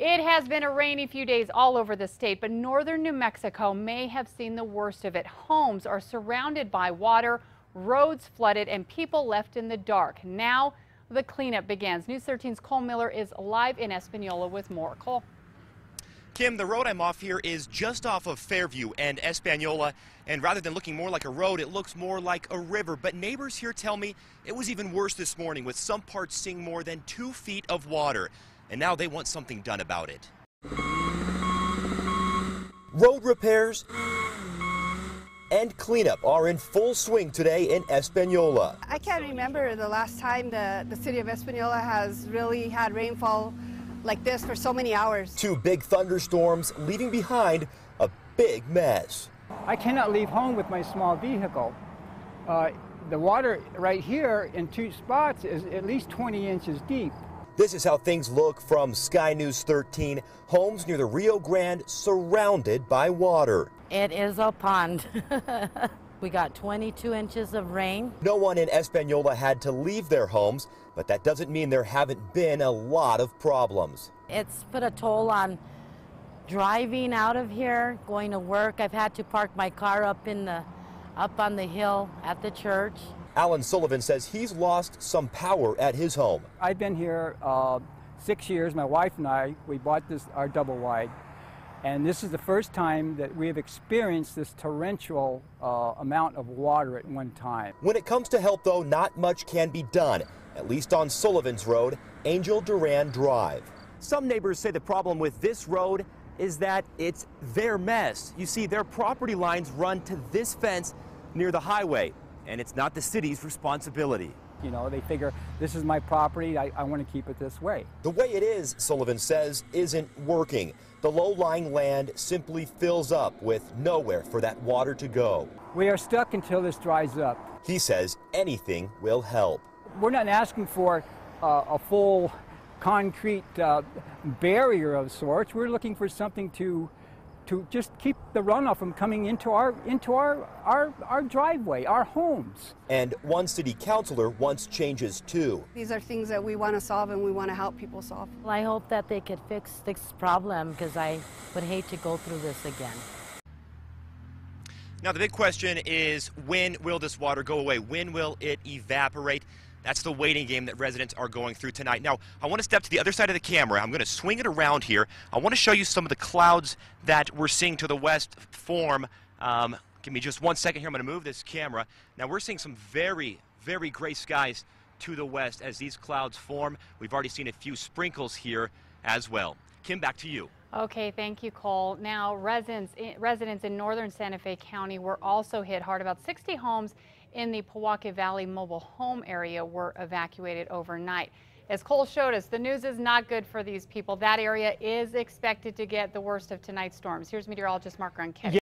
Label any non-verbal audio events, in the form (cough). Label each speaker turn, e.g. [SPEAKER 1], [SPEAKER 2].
[SPEAKER 1] It has been a rainy few days all over the state, but northern New Mexico may have seen the worst of it. Homes are surrounded by water, roads flooded, and people left in the dark. Now the cleanup begins. News 13's Cole Miller is live in Espanola with more. Cole.
[SPEAKER 2] Kim, the road I'm off here is just off of Fairview and Espanola, and rather than looking more like a road, it looks more like a river. But neighbors here tell me it was even worse this morning, with some parts seeing more than two feet of water and now they want something done about it.
[SPEAKER 3] Road repairs and cleanup are in full swing today in Espanola.
[SPEAKER 4] I can't remember the last time the, the city of Espanola has really had rainfall like this for so many hours.
[SPEAKER 3] Two big thunderstorms leaving behind a big mess.
[SPEAKER 5] I cannot leave home with my small vehicle. Uh, the water right here in two spots is at least 20 inches deep.
[SPEAKER 3] This is how things look from Sky News 13. Homes near the Rio Grande surrounded by water.
[SPEAKER 6] It is a pond. (laughs) we got 22 inches of rain.
[SPEAKER 3] No one in Espanola had to leave their homes, but that doesn't mean there haven't been a lot of problems.
[SPEAKER 6] It's put a toll on driving out of here, going to work. I've had to park my car up in the up on the hill at the church.
[SPEAKER 3] Alan Sullivan says he's lost some power at his home.
[SPEAKER 5] I've been here uh, six years. My wife and I, we bought this our double wide. And this is the first time that we have experienced this torrential uh, amount of water at one time.
[SPEAKER 3] When it comes to help, though, not much can be done, at least on Sullivan's Road, Angel Duran Drive. Some neighbors say the problem with this road is that it's their mess. You see, their property lines run to this fence near the highway and it's not the city's responsibility.
[SPEAKER 5] You know, they figure this is my property, I, I want to keep it this way.
[SPEAKER 3] The way it is, Sullivan says, isn't working. The low lying land simply fills up with nowhere for that water to go.
[SPEAKER 5] We are stuck until this dries up.
[SPEAKER 3] He says anything will help.
[SPEAKER 5] We're not asking for uh, a full concrete uh, barrier of sorts. We're looking for something to to just keep the runoff from coming into our into our our our driveway, our homes.
[SPEAKER 3] And one city councilor wants changes too.
[SPEAKER 4] These are things that we want to solve and we want to help people solve.
[SPEAKER 6] Well, I hope that they could fix this problem because I would hate to go through this again.
[SPEAKER 2] Now the big question is when will this water go away? When will it evaporate? That's the waiting game that residents are going through tonight. Now, I want to step to the other side of the camera. I'm going to swing it around here. I want to show you some of the clouds that we're seeing to the west form. Um, give me just one second here. I'm going to move this camera. Now, we're seeing some very, very gray skies to the west as these clouds form. We've already seen a few sprinkles here as well. Kim, back to you.
[SPEAKER 1] Okay, thank you, Cole. Now, residents, residents in northern Santa Fe County were also hit hard. About 60 homes in the Pojoaque Valley mobile home area were evacuated overnight. As Cole showed us, the news is not good for these people. That area is expected to get the worst of tonight's storms. Here's meteorologist Mark Ronchetti.